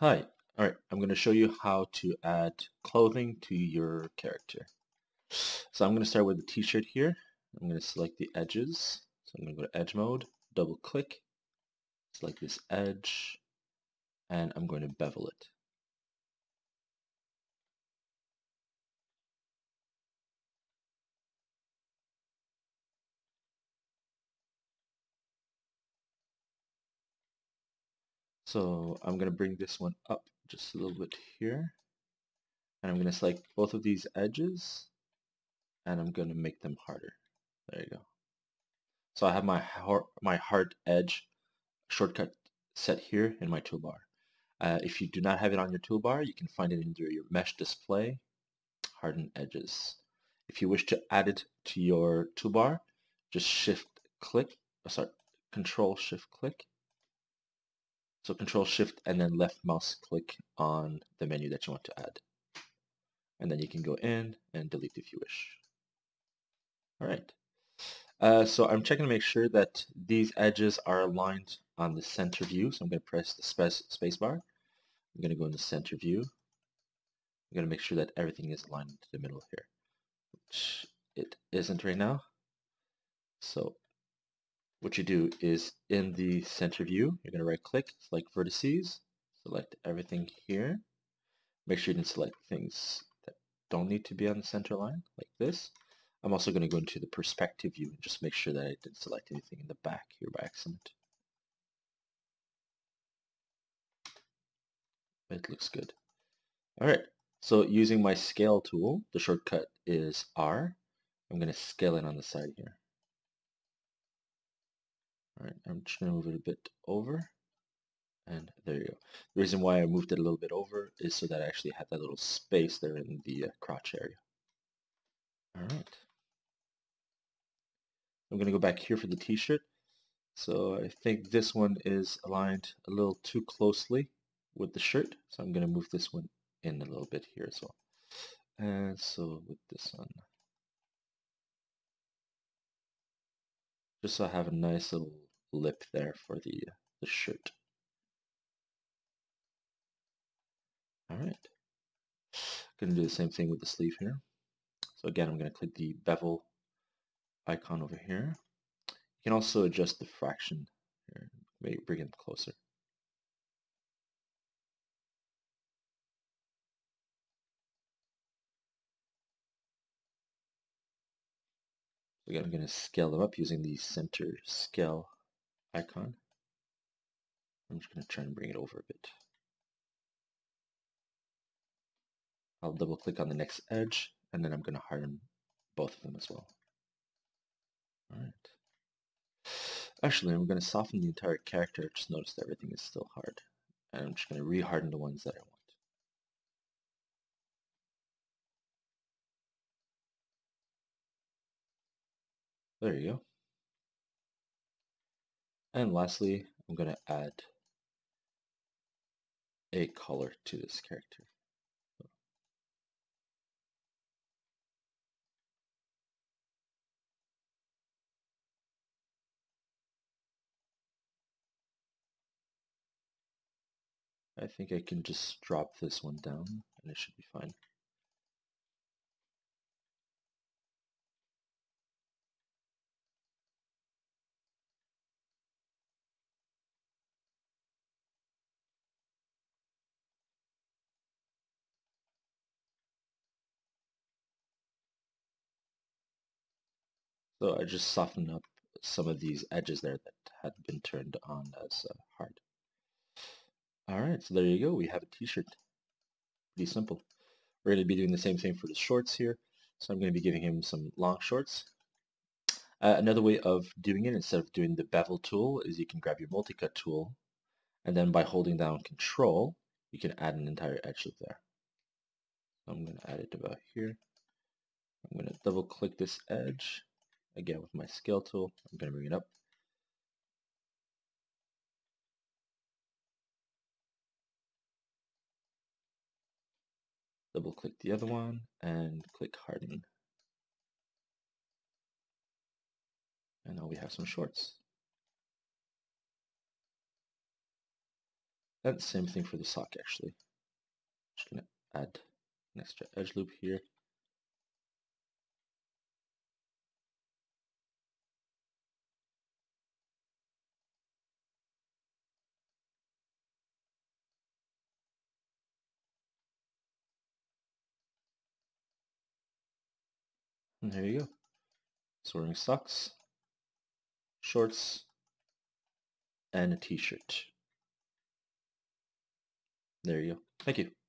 Hi, alright, I'm going to show you how to add clothing to your character. So I'm going to start with the t-shirt here. I'm going to select the edges. So I'm going to go to edge mode, double click, select this edge, and I'm going to bevel it. So I'm going to bring this one up just a little bit here. And I'm going to select both of these edges and I'm going to make them harder. There you go. So I have my, my hard edge shortcut set here in my toolbar. Uh, if you do not have it on your toolbar, you can find it under your mesh display, harden edges. If you wish to add it to your toolbar, just shift click, oh, sorry, control shift click, so control shift and then left mouse click on the menu that you want to add. And then you can go in and delete if you wish. All right. Uh, so I'm checking to make sure that these edges are aligned on the center view. So I'm going to press the space spacebar. I'm going to go in the center view. I'm going to make sure that everything is aligned to the middle here, which it isn't right now. So what you do is in the center view, you're going to right click, select vertices, select everything here. Make sure you didn't select things that don't need to be on the center line, like this. I'm also going to go into the perspective view and just make sure that I didn't select anything in the back here by accident. It looks good. Alright, so using my scale tool, the shortcut is R. I'm going to scale it on the side here. All right, I'm just going to move it a bit over. And there you go. The reason why I moved it a little bit over is so that I actually had that little space there in the uh, crotch area. All right. I'm going to go back here for the t-shirt. So I think this one is aligned a little too closely with the shirt. So I'm going to move this one in a little bit here as well. And so with this one, just so I have a nice little lip there for the, the shirt. Alright. Going to do the same thing with the sleeve here. So again, I'm going to click the bevel icon over here. You can also adjust the fraction here, maybe bring it closer. Again, I'm going to scale them up using the center scale icon. I'm just going to try and bring it over a bit. I'll double click on the next edge and then I'm going to harden both of them as well. Alright. Actually, I'm going to soften the entire character. Just notice that everything is still hard. And I'm just going to re-harden the ones that I want. There you go. And lastly, I'm going to add a color to this character. I think I can just drop this one down and it should be fine. So I just softened up some of these edges there that had been turned on as uh, hard. Alright, so there you go. We have a t-shirt. Pretty simple. We're going to be doing the same thing for the shorts here. So I'm going to be giving him some long shorts. Uh, another way of doing it, instead of doing the bevel tool, is you can grab your multi-cut tool, and then by holding down control, you can add an entire edge loop there. I'm going to add it about here. I'm going to double click this edge, Again, with my scale tool, I'm going to bring it up. Double click the other one and click harden. And now we have some shorts. And same thing for the sock actually. Just gonna add an extra edge loop here. And there you go. So wearing socks, shorts, and a t-shirt. There you go. Thank you.